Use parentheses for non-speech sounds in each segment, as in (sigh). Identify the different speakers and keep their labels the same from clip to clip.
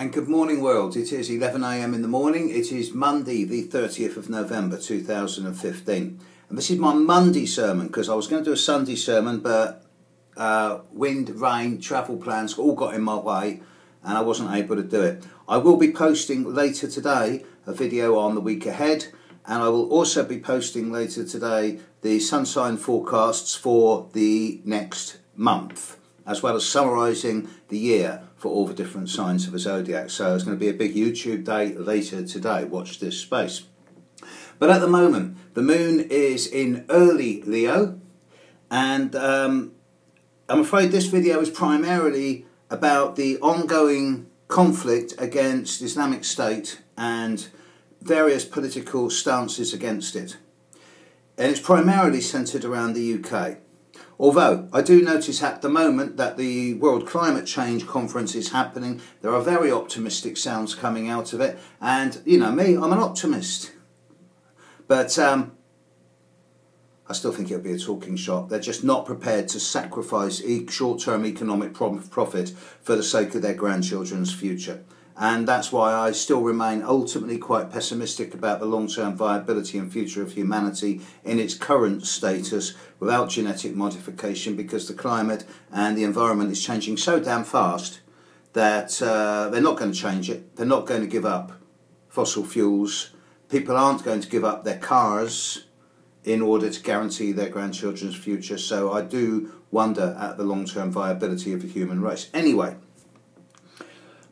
Speaker 1: And good morning, world. It is 11am in the morning. It is Monday, the 30th of November 2015. And this is my Monday sermon because I was going to do a Sunday sermon, but uh, wind, rain, travel plans all got in my way and I wasn't able to do it. I will be posting later today a video on the week ahead, and I will also be posting later today the sun sign forecasts for the next month as well as summarising the year for all the different signs of the zodiac. So it's going to be a big YouTube day later today. Watch this space. But at the moment, the moon is in early Leo, and um, I'm afraid this video is primarily about the ongoing conflict against Islamic State and various political stances against it. And it's primarily centred around the UK. Although I do notice at the moment that the World Climate Change Conference is happening, there are very optimistic sounds coming out of it, and you know me, I'm an optimist. But um, I still think it'll be a talking shop. They're just not prepared to sacrifice short term economic profit for the sake of their grandchildren's future and that's why I still remain ultimately quite pessimistic about the long term viability and future of humanity in its current status without genetic modification because the climate and the environment is changing so damn fast that uh, they're not going to change it. They're not going to give up fossil fuels. People aren't going to give up their cars in order to guarantee their grandchildren's future. So I do wonder at the long term viability of the human race. Anyway.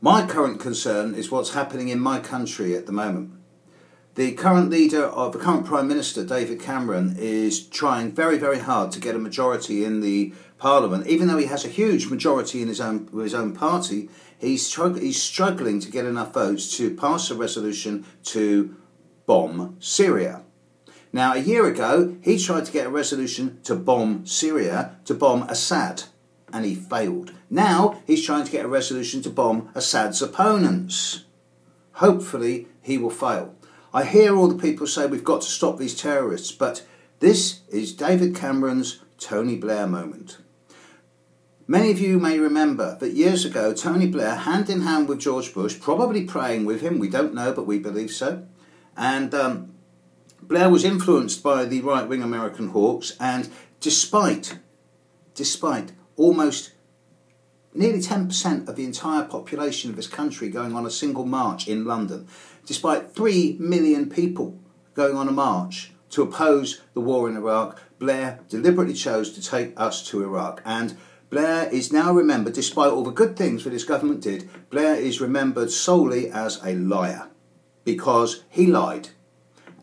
Speaker 1: My current concern is what's happening in my country at the moment. The current leader of the current Prime Minister, David Cameron, is trying very, very hard to get a majority in the Parliament. Even though he has a huge majority in his own his own party, he's, he's struggling to get enough votes to pass a resolution to bomb Syria. Now, a year ago, he tried to get a resolution to bomb Syria, to bomb Assad and he failed. Now he's trying to get a resolution to bomb Assad's opponents. Hopefully, he will fail. I hear all the people say we've got to stop these terrorists, but this is David Cameron's Tony Blair moment. Many of you may remember that years ago, Tony Blair, hand in hand with George Bush, probably praying with him, we don't know, but we believe so, and um, Blair was influenced by the right wing American hawks, and despite, despite almost nearly 10% of the entire population of this country going on a single march in London, despite 3 million people going on a march to oppose the war in Iraq, Blair deliberately chose to take us to Iraq. And Blair is now remembered, despite all the good things that his government did, Blair is remembered solely as a liar because he lied.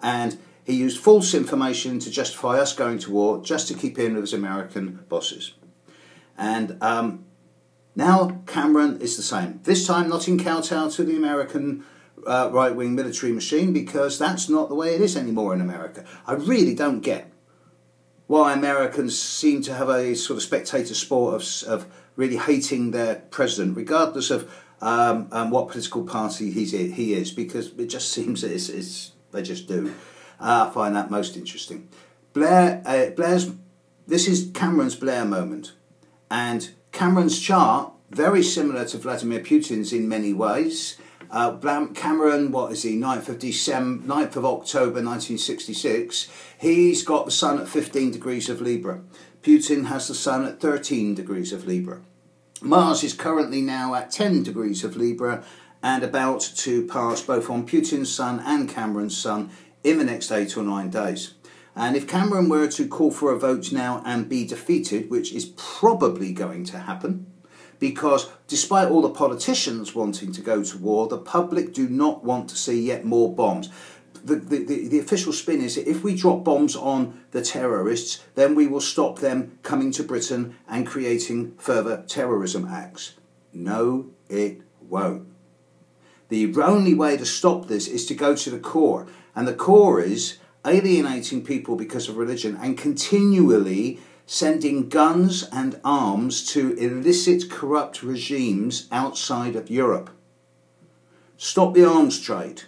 Speaker 1: And he used false information to justify us going to war just to keep in with his American bosses. And um, now Cameron is the same. This time, not in kowtow to the American uh, right wing military machine because that's not the way it is anymore in America. I really don't get why Americans seem to have a sort of spectator sport of, of really hating their president, regardless of um, um, what political party he's he is, because it just (laughs) seems it's, it's they just do. Uh, I find that most interesting. Blair, uh, Blair's, this is Cameron's Blair moment. And Cameron's chart, very similar to Vladimir Putin's in many ways. Uh, Cameron, what is he, 9th of, December, 9th of October 1966, he's got the sun at 15 degrees of Libra. Putin has the sun at 13 degrees of Libra. Mars is currently now at 10 degrees of Libra and about to pass both on Putin's sun and Cameron's sun in the next eight or nine days. And if Cameron were to call for a vote now and be defeated, which is probably going to happen, because despite all the politicians wanting to go to war, the public do not want to see yet more bombs. The, the, the, the, official spin is that if we drop bombs on the terrorists, then we will stop them coming to Britain and creating further terrorism acts. No, it won't. The only way to stop this is to go to the core, and the core is alienating people because of religion and continually sending guns and arms to illicit, corrupt regimes outside of Europe. Stop the arms trade.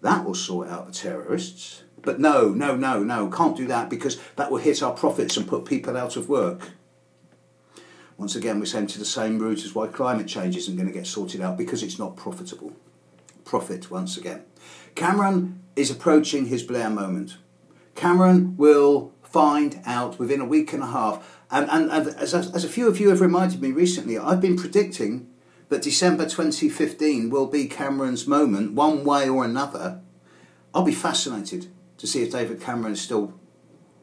Speaker 1: That will sort out the terrorists. But no, no, no, no, can't do that because that will hit our profits and put people out of work. Once again, we're saying to the same route as why climate change isn't going to get sorted out because it's not profitable. Profit, once again. Cameron is approaching his Blair moment. Cameron will find out within a week and a half. And, and, and as, as a few of you have reminded me recently, I've been predicting that December 2015 will be Cameron's moment, one way or another. I'll be fascinated to see if David Cameron is still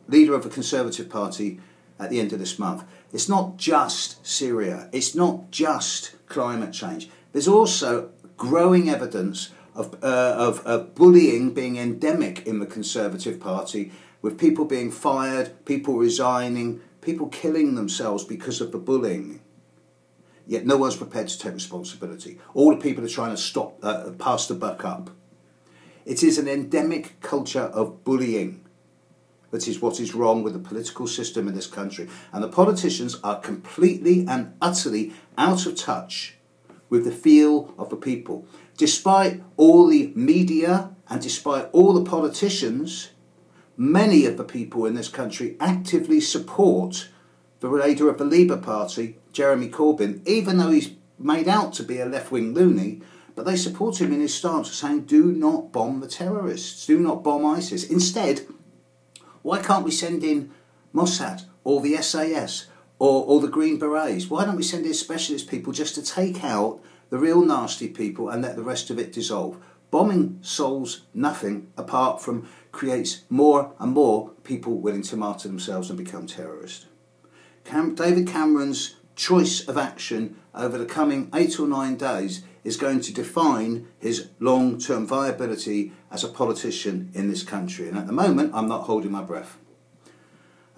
Speaker 1: leader of the Conservative Party at the end of this month. It's not just Syria, it's not just climate change. There's also growing evidence of, uh, of, bullying being endemic in the Conservative Party, with people being fired, people resigning, people killing themselves because of the bullying. Yet no one's prepared to take responsibility. All the people are trying to stop, uh, pass the buck up. It is an endemic culture of bullying that is what is wrong with the political system in this country. And the politicians are completely and utterly out of touch with the feel of the people. Despite all the media and despite all the politicians, many of the people in this country actively support the leader of the Labour Party, Jeremy Corbyn, even though he's made out to be a left wing loony. But they support him in his stance saying, do not bomb the terrorists, do not bomb ISIS. Instead, why can't we send in Mossad or the SAS or, or the Green Berets? Why don't we send in specialist people just to take out the real nasty people and let the rest of it dissolve? Bombing solves nothing apart from creates more and more people willing to martyr themselves and become terrorists. Cam- David Cameron's choice of action over the coming eight or nine days is going to define his long term viability as a politician in this country. And at the moment, I'm not holding my breath.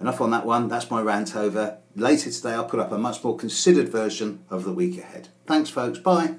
Speaker 1: Enough on that one, that's my rant over. Later today, I'll put up a much more considered version of the week ahead. Thanks, folks. Bye.